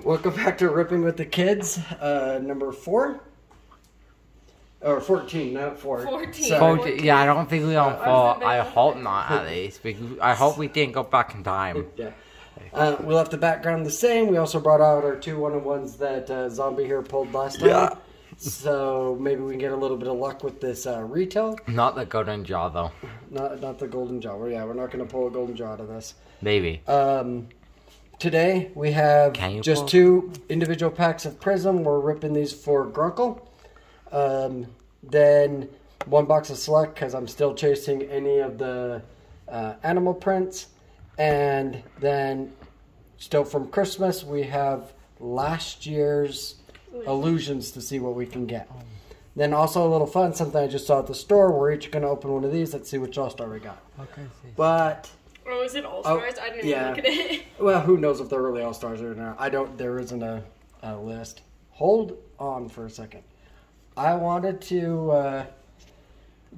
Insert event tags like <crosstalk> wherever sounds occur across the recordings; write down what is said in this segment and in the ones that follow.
Welcome back to Ripping with the Kids, uh, number four. Or 14, not four. 14. Sorry. Four- Well, yeah, I don't think we on Uh, four. I I hope not, at least. Because I hope we didn't go back in time. <laughs> Yeah. Uh, we left the background the same. We also brought out our two one on ones that uh, Zombie here pulled last time. Yeah. So maybe we can get a little bit of luck with this uh, retail. Not the golden jaw, though. Not not the golden jaw. Well, yeah, we're not going to pull a golden jaw out of this. Maybe. Um, today we have just pull- two individual packs of Prizm. We're ripping these for Grunkle. Um, then one box of Select because I'm still chasing any of the uh, animal prints. And then still from Christmas, we have last year's illusions to see what we can get. Then also a little fun, something I just saw at the store. We're each going to open one of these. Let's see which All Star we got. Okay. But Oh, is it All Oh, Stars? I didn't yeah. even look at it. <laughs> well, who knows if they're really all stars or not? I don't. There isn't a, a list. Hold on for a second. I wanted to uh,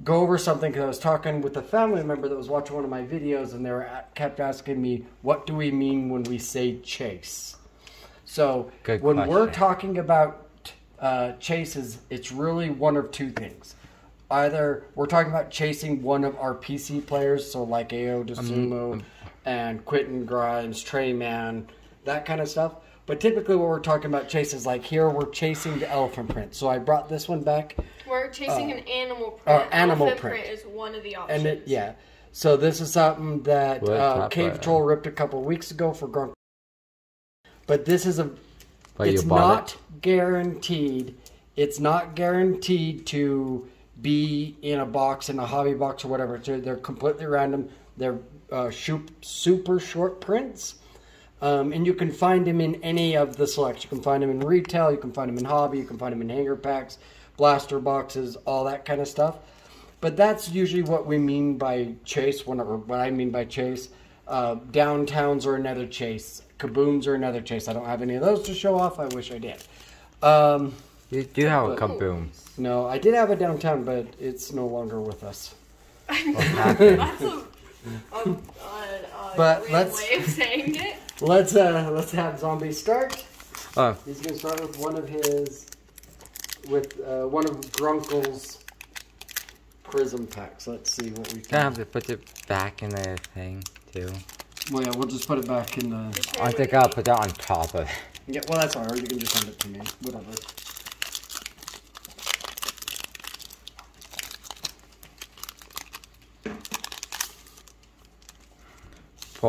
go over something because I was talking with a family member that was watching one of my videos, and they were at, kept asking me, "What do we mean when we say chase?" So Good when we're talking about uh, chases, it's really one of two things. Either we're talking about chasing one of our PC players, so like Ayo Dosunmu and Quentin Grimes, Tre Mann, that kind of stuff. But typically, what we're talking about chases, like here, we're chasing the elephant print. So I brought this one back, We're chasing an animal uh, print. animal Elephant print. is one of the options. and it, yeah. So this is something that uh, top Cave right? Troll ripped a couple weeks ago for Grunk. But this is a But it's you bought not it. guaranteed. It's not guaranteed to be in a box, in a hobby box or whatever. So they're completely random. They're uh, super short prints. Um, and you can find them in any of the selects. You can find them in retail, you can find them in hobby, you can find them in hanger packs, blaster boxes, all that kind of stuff. But that's usually what we mean by chase, when, or what I mean by chase. Uh, downtowns are another chase. Kabooms are another chase. I don't have any of those to show off. I wish I did. Um, You do have a But- kaboom. no, I did have a downtown, but it's no longer with us. <laughs> That's a, a, a, a But weird let's- way of saying it. Let's uh, let's have zombie start. Oh, He's gonna start with one of his, with uh, one of Grunkle's Prizm packs. Let's see what we can I can. have to put it back in the thing, too? Well, yeah, we'll just put it back in the. I think I'll put that on top of it. Yeah, well, that's alright. You can just send it to me. Whatever.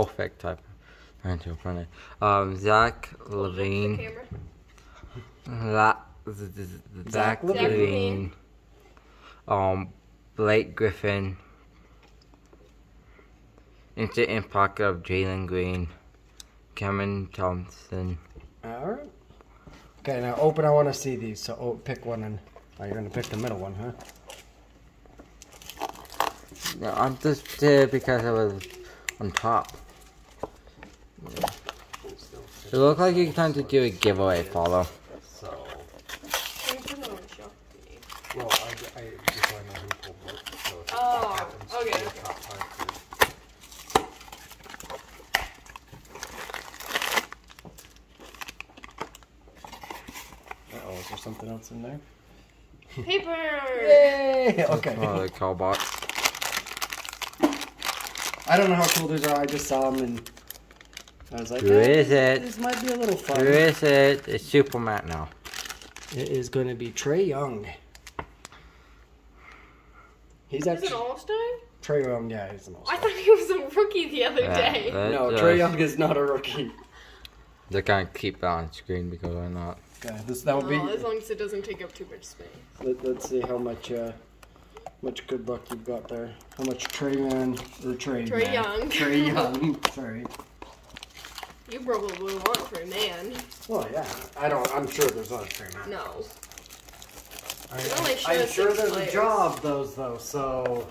Perfect type. Trying to open it. Um, Zach The LaVine. camera. La- z- z- z- Zach Zach LaVine. LaVine. Um, Blake Griffin. Instant impact of Jalen Green. Cameron Thompson. Alright. Okay, now open. I want to see these. So oh, pick one and. Oh, you're gonna pick the middle one, huh? No, I'm just uh, because I was on top. It looked like you're trying to do a giveaway, follow. So, Can you put it on the shelf, please? well, I, I just want to know who pulled what. So if Oh, it happens to okay, be a okay. top five group. Uh oh, is there something else in there? Paper! Yay! <laughs> Okay. Oh, the call box. I don't know how cool these are. I just saw them and I was like, Who "Eh, is it? This might be a little fun. Who is it? It's Superman now. It is going to be Trae Young. He's Is it actually All Star? Trae Young. Yeah, he's an I all-star. I thought he was a rookie the other Yeah, day. that- No, Trae Young is not a rookie. They're gonna keep that on screen because why not? Okay, this that would be. Oh, as long as it doesn't take up too much space. Let, let's see how much uh, much good luck you've got there. How much Tre Mann or Trey? Trey man. Young. Trey <laughs> Young. Sorry. You probably want for a man. Well, yeah. I don't. I'm sure there's other Trey Man. No. I, It only I'm sure there's players. a job those though, so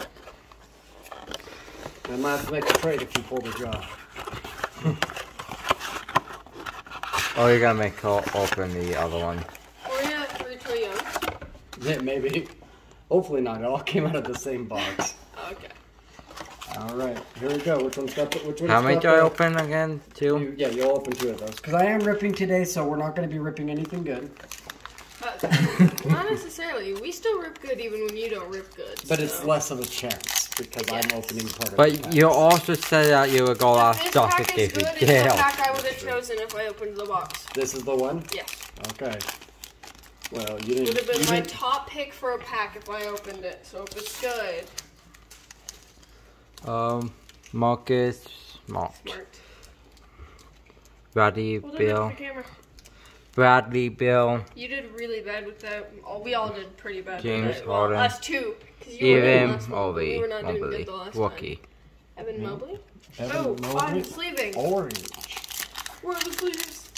I might have to make a trade if you pull the job. <laughs> Oh, you're gonna make her open the other one. Or yeah, for Trae Young. Yeah, maybe. Hopefully not. It all came out of the same box. Okay. All right, here we go. Which one's got the, which one's How many got do I open again? Two? You, yeah, you'll open two of those. Because I am ripping today, so we're not going to be ripping anything good. Uh, <laughs> not necessarily. We still rip good even when you don't rip good. But it's less of a chance because I'm opening part of the But pack. you also said that you would go If last this stuff pack if is you good, it's the pack I would have chosen if I opened the box. This is the one? Yes. Okay. Well, you didn't. Would have been my didn't- top pick for a pack if I opened it. So if it's good, Um, Marcus, Mark, smart. Bradley, Hold Beal, to the camera. Bradley, Beal, You did really bad with that. We all did pretty bad. James with that. Well, Harden. us two. 'cause you were Evan, last one, Mobley, We were not doing Mobley, good the last Rookie. Evan Mobley. Evan Oh, Mobley? I'm sleeving. Orange. Where are the sleeves?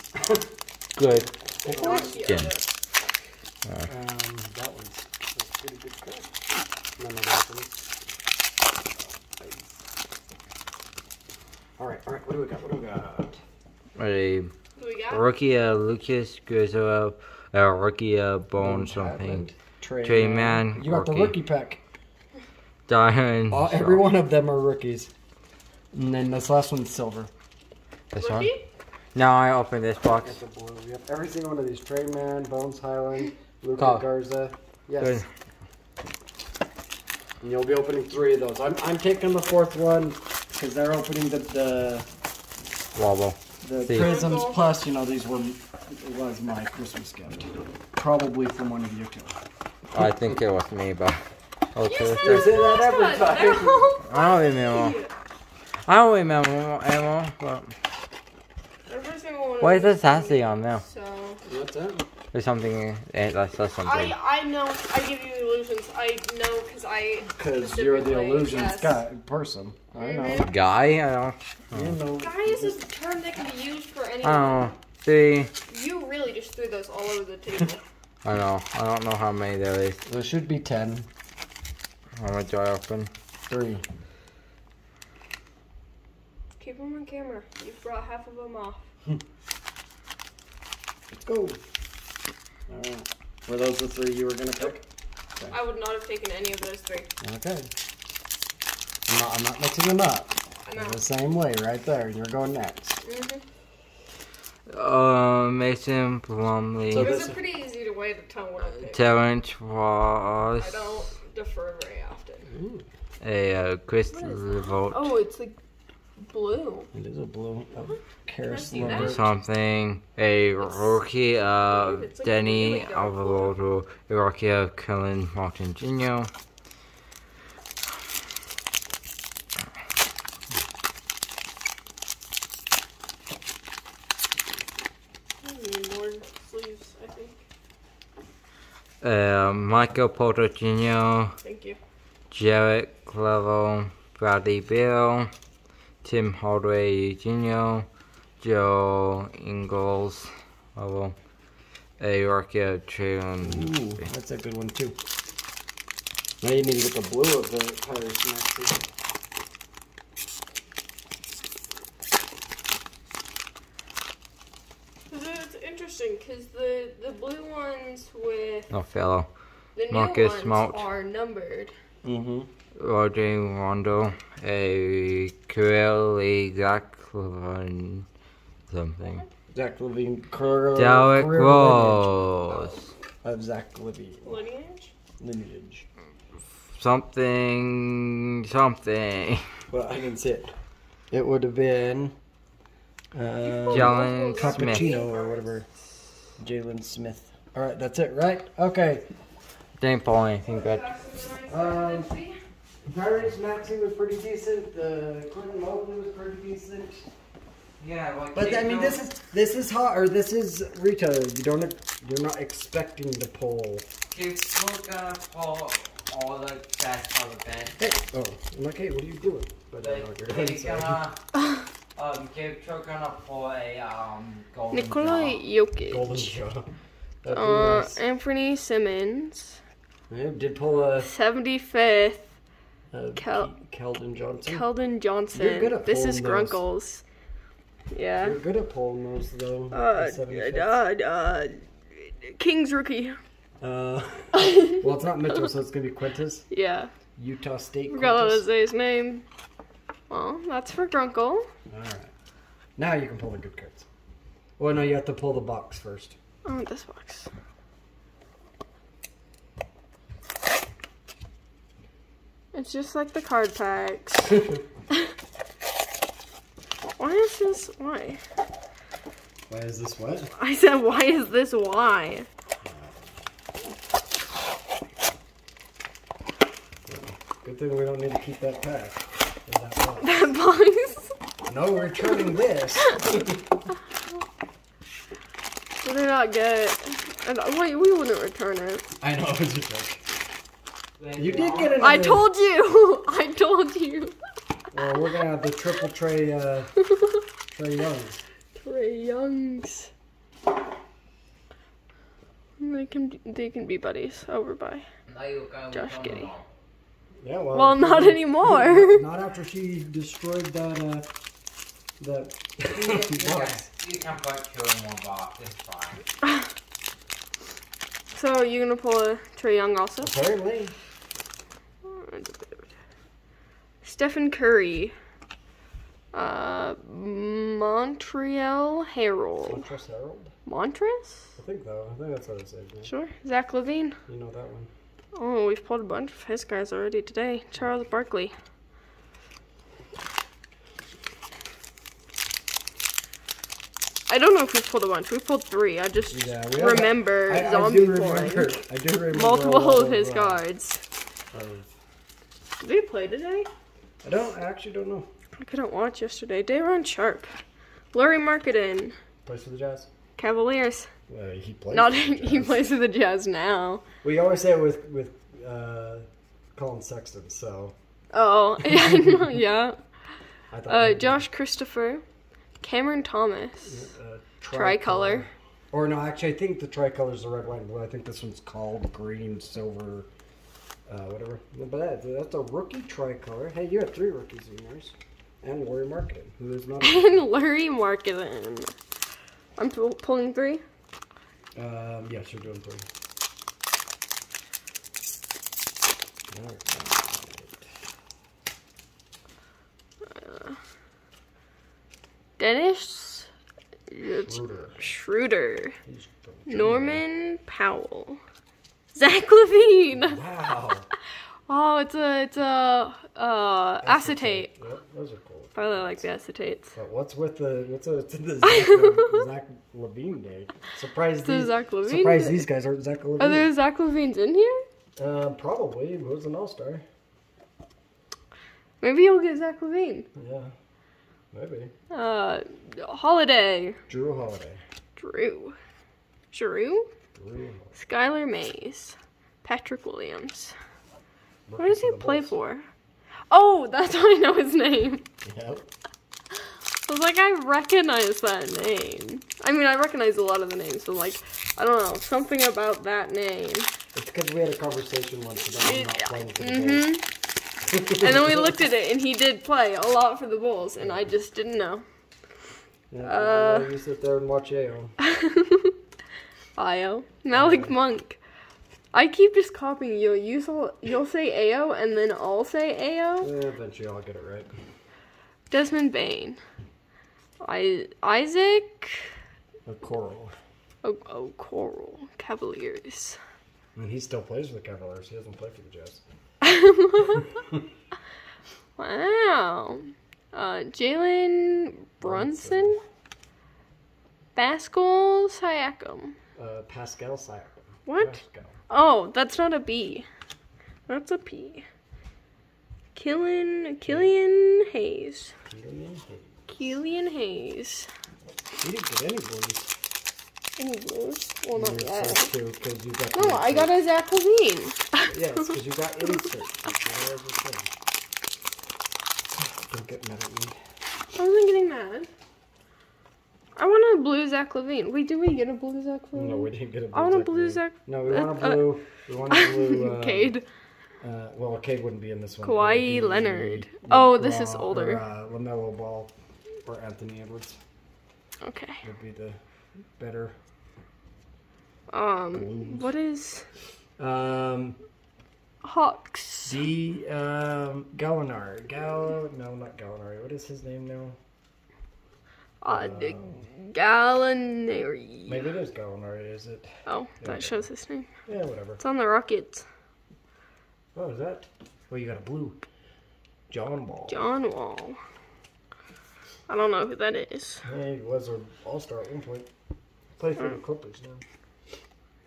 Good. Yeah, Question. Um, that one's that's a pretty good cut. None of those ones. All right, all right. What do we got? What do we got? A Who we got? Rookie, uh, Lucas Griswold, a rookie, uh, Bone something. Trey, Tre Mann, You got the rookie. rookie pack. Diamond. All, every one of them are rookies. And then this last one's silver. This one? Rookie? No, I opened this box. Got the blue. Yep. Every single one of these. Tre Mann, Bones Hyland, Luca Oh. Garza. Yes. Good. And you'll be opening three of those. I'm, I'm taking the fourth one because they're opening the the, Wobble. The See. Prizms. Plus, you know, these were it was my Christmas gift. Probably from one of you two. I think it was me, but. Oh, You two said is You there. say that every last time. I don't remember. I don't remember anymore, but. Every single one. What of is these this sassy on there? So What's that? There's something. eh, That says something. I I know I give you illusions. I know because I. Because you're the specifically, illusions yes. guy person. I know. Mhm. Guy? I don't. You know. Guy is a term that can be used for anyone. I don't know. See? You really just threw those all over the table. <laughs> I know. I don't know how many there is. There should be ten. How much do I open? Three. Keep them on camera. You've brought half of them off. Let's go. Alright. Were those the three you were gonna pick? I would not have taken any of those three. Okay. I'm not, I'm not mixing them up. I They're know. the same way right there. You're going next. Mm-hmm. Uh, Mason Plumlee. So It was a pretty easy to way to tell what I picked. Terrence I Ross. don't defer very often. A uh, Chris What is that? Levolt. Oh, it's like blue. It is a blue. Oh, LeVert. Something. A rookie of like Denny Alvarado. A rookie of Kellen Martin Jr. I need more sleeves, I think. Uh, Michael Porter Jr. Thank you. Jarrett Clevo, Bradley Beal, Tim Hardaway Jr., Joe Ingles, level, a rookie of Traylon. Ooh, that's a good one too. Now you need to get the blue of the Pirates next. It's interesting because the the blue ones with No fellow. the new Marcus ones Smart. are numbered. Mm-hmm. Roger Rondo, a Curly Zach LaVine, something. Zach LaVine. Career, Derrick career Rose, Of Zach LaVine. Lineage? Lineage. something, something. <laughs> Well, I didn't see it. It would have been. Uh, Jalen Smith. Cappuccino or whatever. Jalen Smith. All right, that's it, right? Okay. Didn't pull anything good. Um, Tyrese Maxey was pretty decent. The Clinton Mobley was pretty decent. Yeah, But I mean, this is this is hot or this is retail. You don't you're not expecting to pull. If we're gonna pull all the best of the bench, Hey, oh, I'm like, hey, what are you doing? But I know what you're doing. So- gonna, um, keep gonna pull a um golden Nikolai jaw. Jokic. Golden jaw. <laughs> That'd Uh, nice. Anthony Simmons. Yeah, did pull a, 75th. a Kel- Keldon Johnson. Keldon Johnson. You're good at this is pulling those. Grunkles. Yeah. You're good at pulling those though. Uh, uh, uh, King's rookie. Uh, <laughs> well, it's not Mitchell, so it's gonna be Quintus. Yeah. Utah State. Forgot how to Quintus. say his name. Well, that's for Grunkle. All right. Now you can pull the good cards. Well, no, you have to pull the box first. Oh, this box. It's just like the card packs. <laughs> Why is this? Why? Why is this what? I said, why is this why? Good thing we don't need to keep that pack. that box. That box. no returning this. Did I not get? And wait, we wouldn't return it. I know <laughs> it was a joke. You did get another. I told you. <laughs> I told you. Well, we're gonna have the triple tray. Uh, Trae Youngs. Trae Youngs. They can they can be buddies over by. Josh Giddey. Yeah, well. Well, not anymore. <laughs> Not after she destroyed that. Uh, that box. You can put two in one box, it's fine. <laughs> So you gonna pull a Trae Young also? Apparently. Stephen Curry. Uh, Montreal Harrell. Montrezl Harrell. Montrez? I think though. I think that's how it said. yeah. Sure. Zach LaVine. You know that one. Oh, we've pulled a bunch of his guys already today. Charles Barkley. I don't know if we've pulled a bunch. We pulled three. I just Yeah, we remember I, I zombie do pulling remember. <laughs> I do remember <laughs> multiple of his cards. of- um, Did we play today? I don't. I actually don't know. I couldn't watch yesterday. Day'Ron Sharpe. Lauri Markkanen. Plays for the Jazz. Cavaliers. Uh, he plays. Not for the <laughs> he plays for the Jazz now. We always say it with with uh, Collin Sexton. So Oh, yeah, <laughs> yeah. I. <laughs> Uh, Josh Christopher, Cameron Thomas, Uh, Tricolor. Or no, actually, I think the tricolor is the red, white, and blue. I think this one's called green, silver, uh, whatever. But that, that's a rookie tricolor. Hey, you had three rookies in yours, and Warrior Marketing, who is not. <laughs> and Lauri Markkanen. I'm pulling three. um, yes, you're doing three. Alright. Dennis Schroeder. Schroeder, Norman Powell, Zach LaVine. Wow. Oh, it's a it's a uh, acetate. Yep, those are cool. I really like the acetates. But what's with the what's with the Zach, <laughs> Zach LaVine day? Surprised The these Zach LaVine surprised day. these guys aren't Zach LaVine. Are there Zach LaVines in here? Uh, probably. He was an all star. Maybe you'll get Zach LaVine. Yeah, maybe. Uh, Holiday, Drew Holiday. Drew, Drew, Drew. Skylar Mays, Patrick Williams. What does he play for? Oh, <laughs> that's how I know his name. Yep. I was like, I recognize that name. I mean, I recognize a lot of the names, but like, I don't know, something about that name. It's because we had a conversation once about him not playing for the Mm-hmm. Bulls. <laughs> And then we looked at <laughs> it, and he did play a lot for the Bulls, and I just didn't know. Yeah, Uh, you sit there and watch Ao. Io, Malik Monk. I keep just copying you. You will you'll say Ao, and then I'll say Ao. Eh, eventually, I'll get it right. Desmond Bane. I Isaac. A Coral. Oh, oh, Coral Cavaliers. And he still plays for the Cavaliers. He doesn't play for the Jazz. <laughs> Wow. Uh, Jalen Brunson. Pascal Siakam. Uh, Pascal Siakam. What? Pascal. Oh, that's not a B. That's a P. Killian Killian Hayes. Killian Hayes. Killian Hayes. You didn't get any blues. Any blues? Well, not yet. you got. No, I got a Zach LaVine. Yes, because you got insert. <laughs> That's what I was saying. Don't get mad at me. I wasn't getting mad. I want a blue Zach LaVine. Wait, did we get a blue Zach LaVine? No, we didn't get a blue. I want a blue LaVine. Zach. No, we want a uh, blue. we want a blue. Uh, <laughs> Cade. Uh, well, Cade wouldn't be in this one. Kawhi Leonard. Oh, this is older. Or, uh, LaMelo Ball or Anthony Edwards Okay. would be the better. Um, Blues. what is? Um, Hawks. D. Um, Gallinari. Gal. No, not Gallinari. What is his name now? Uh, Gallinari. Maybe it is Gallinari. Is it? Oh, that shows his name. Yeah, whatever. It's on the Rockets. What was that? Well, you got a blue. John Wall. John Wall. I don't know who that is. Yeah, he was an all star at one point. Played for the Clippers now.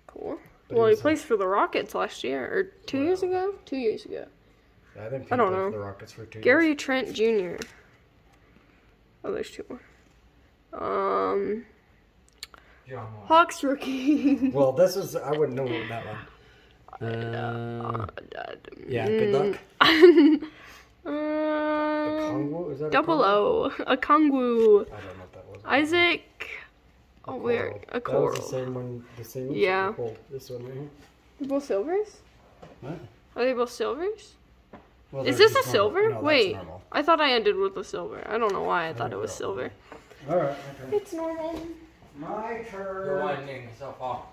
Cool. But Well, he he a- for the Rockets last year, or two years ago? Two years ago. I think I don't know. for the Rockets for two Gary years. Trent Jr. Oh, there's two more. Um, John. Hawks rookie. <laughs> Well, this is I wouldn't know about that one. Uh, yeah, good luck. <laughs> Um, Congo? Is that a double O. A Kongwu. I don't know what that was. Isaac. Oh, where? A That was the same one. The same. one? Yeah. This one right here. They're both silvers? What? Are they both silvers? Well, Is this a normal. silver? No, Wait. I thought I ended with a silver. I don't know why I thought it was know. silver. All right. Okay. It's normal. My turn. You're winding yourself off.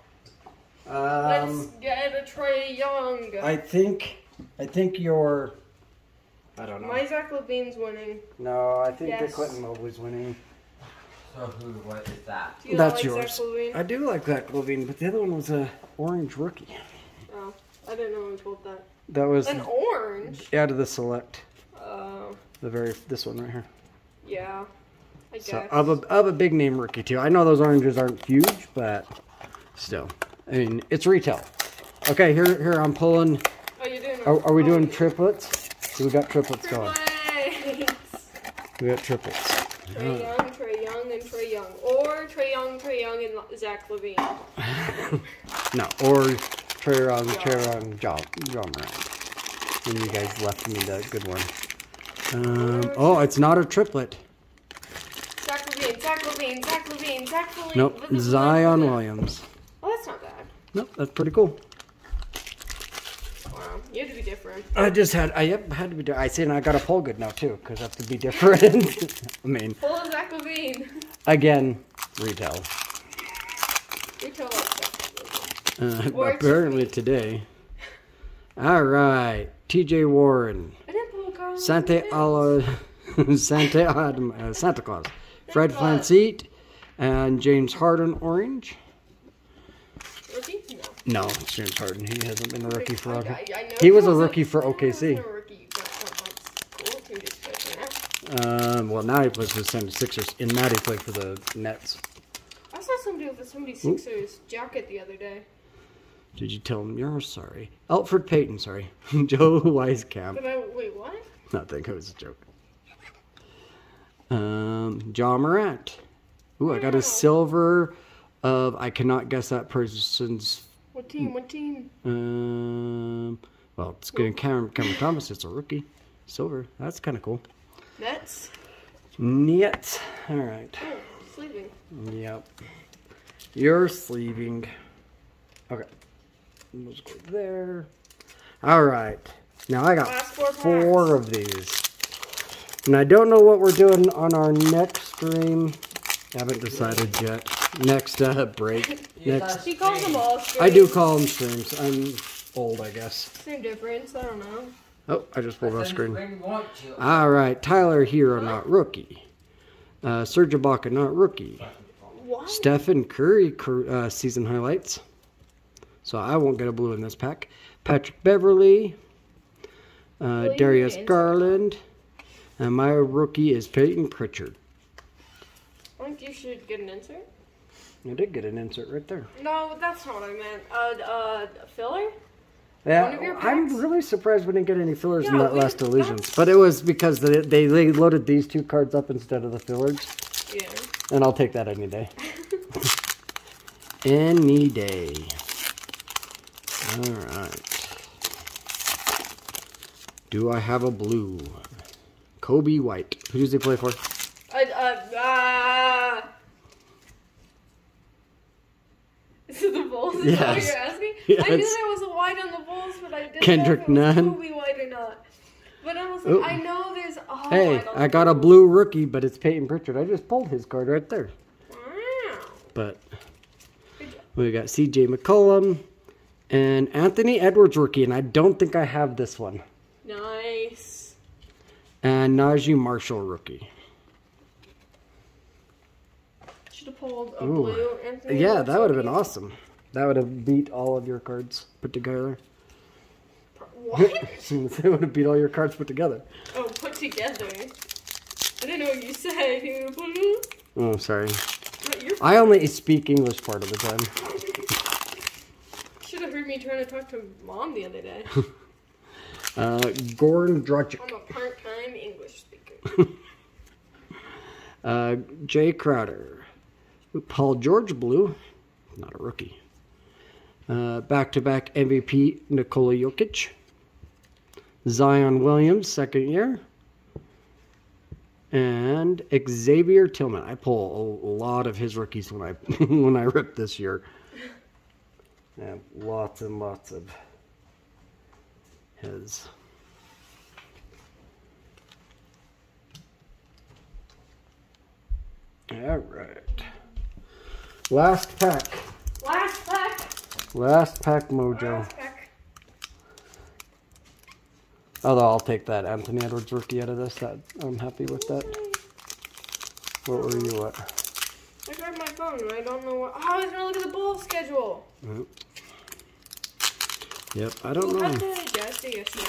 Let's Um, get a Trae Young. I think, I think you're. I don't know. My Zach LaVine's winning. No, I think the Yes. Clinton Mobley's winning. So who? What is that? Do you That's like yours. Zach LaVine? I do like that LaVine, but the other one was a orange rookie. Oh, I didn't know we pulled that. That was An orange? out of the select. Oh, The very this one right here. yeah. I guess. So of a of a big name rookie too. I know those oranges aren't huge, but still, I mean it's retail. Okay, here here I'm pulling. oh, you're doing Are, are we oh, doing you- triplets? So we got triplets going. We got triplets. Trae Young, Trae Young, and Trae Young. Or Trae Young, Trae Young, and Zach LaVine. <laughs> No, or Trae Young, Trae Young, John, John Morant. And you guys left me the good one. Um, oh, it's not a triplet. LaVine, Zach LaVine, Zach LaVine, Nope, Zion. Williams. Oh, that's not bad. Nope, that's pretty cool. Wow, you had to be different. I just had, I yep, had to be. di- I see, and I got a pull good now too, because I have to be different. <laughs> I mean, of Zach LaVine. again, retail. Us Uh, apparently today. All right, T.J. Warren, I didn't pull a Carl. Santa Ala, <laughs> Santa Adam, uh, Santa Claus, Fred. Flancete, and James Harden orange. Rookie? No. No, it's James Harden. He hasn't been a rookie for. I, a I, He was a rookie for OKC. wasn't a rookie, but that- that's cool. He just plays for now. Um, well, now he plays for the 76ers. In that, he played for the Nets. I saw somebody with a 76ers jacket the other day. Did you tell him you're sorry? Alfred Payton, sorry. <laughs> Joe Wieskamp. But I wait, what? Nothing. It was a joke. Um, John Morant. Ooh, I got a silver of I cannot guess that person's. What team? What team? Um, well, it's getting Cameron, Cameron Thomas. It's a rookie. Silver. That's kind of cool. Nets. Niet. All right. Oh, sleeping. Yep. You're sleeving. Okay. Let's go there. All right. Now I got four four of these. And I don't know what we're doing on our next stream. Haven't decided yet. Next uh, break. <laughs> Next. She calls them all. I do call them streams. I'm old, I guess. Same difference. I don't know. Oh, I just pulled off screen. when you want to. All right. Tyler Herro, not rookie. Uh, Serge Ibaka, not rookie. What? Stephen Curry uh, season highlights. So I won't get a blue in this pack. Patrick Beverley, uh, Darius need to Garland, and my rookie is Payton Pritchard. I think you should get an insert. I did get an insert right there. No, that's not what I meant. Uh, uh, filler. Yeah, One of your I'm really surprised we didn't get any fillers in that we- last illusions, but it was because they, they they loaded these two cards up instead of the fillers, Yeah. and I'll take that any day. any day. All right. Do I have a blue? Coby White. Who does he play for? Uh, uh, ah. <laughs> Is it the Bulls? Is that what Yes. you're asking? I knew Yes. there was a white on the Bulls, but I didn't Kendrick know if it was Nunn. Coby white or not. But I was like, Ooh. I know there's a Hey, white on I got a blue rookie, but it's Payton Pritchard. I just pulled his card right there. Wow. But we got CJ McCollum, And Anthony Edwards rookie, and I don't think I have this one. Nice. And Naji Marshall rookie. Should have pulled a Ooh. blue Anthony. Yeah, that would have been awesome. That would have beat all of your cards put together. What? <laughs> it would have beat all your cards put together. oh, put together. I didn't know what you said. You put it- Oh, sorry. I only speak English part of the time. <laughs> should have heard me trying to talk to mom the other day. <laughs> Uh, Gordon Dragic. I'm a part-time English speaker. <laughs> Uh, Jae Crowder. Paul George Blue. Not a rookie. Uh, back-to-back MVP Nikola Jokic. Zion Williams, second year. And Xavier Tillman. I pull a lot of his rookies when I <laughs> when I rip this year. Have lots and lots of his. All right. Last pack. Last pack. Last pack mojo. Last pack. Although I'll take that Anthony Edwards rookie out of this. That I'm happy with that. What were you at? I grabbed my phone and I don't know what. Oh, I was gonna look at the bowl schedule. Yep, I don't know.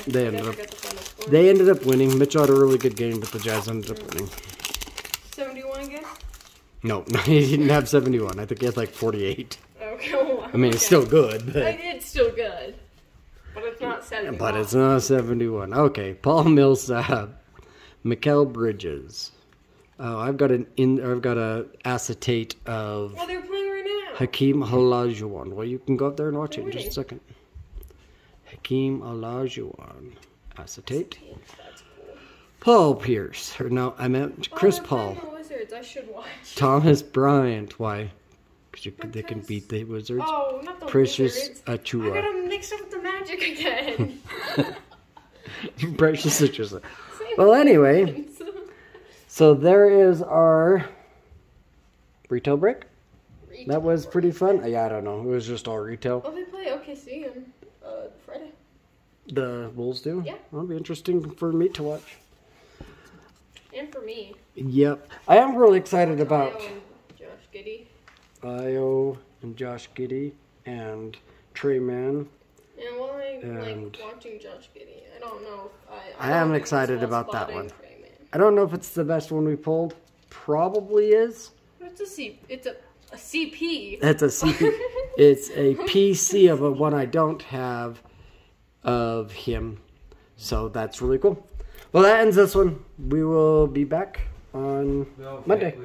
They ended up- the. They ended up winning. Mitchell had a really good game, but the Jazz ended up mm. winning. 71 again? No, <laughs> he didn't have 71. I think he had like 48. Okay. well, I mean, it's still good, I but, did still good. But it's not 71. but it's not 71. Okay, Paul Millsap, Mikal Bridges. Oh, I've got an in. I've got a acetate of Well, they're playing right now. Hakeem Olajuwon. Well, you can go up there and watch it in just a second. Hakeem Olajuwon. Acetate. That's cool. Paul Pierce. Or no, I meant oh, Chris oh, Paul. Wizards. I should watch. Thomas Bryant. Why? Because they can beat the Wizards. Oh, not the Precious Wizards. I Achiuwa. got them mixed up with the Magic again. <laughs> Precious Achiuwa. Well, anyway, so there is our retail break. That was pretty fun. Yeah, I don't know. It was just all retail. Oh, they play OKC on uh, Friday. The Bulls do. Yeah. That'll be interesting for me to watch. And for me. Yep. I am really excited about Ayo and Josh Giddey. Ayo and Josh Giddey and Tre Mann. And while I And- like watching Josh Giddey, I don't know if I. I don't am excited about that one. I don't know if it's the best one we pulled. Probably is. It's a C. It's a, a CP. It's a CP. <laughs> it's a PC of a one I don't have of him. So that's really cool. Well, that ends this one. We will be back on Monday.